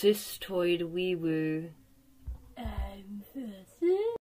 cystoid wee woo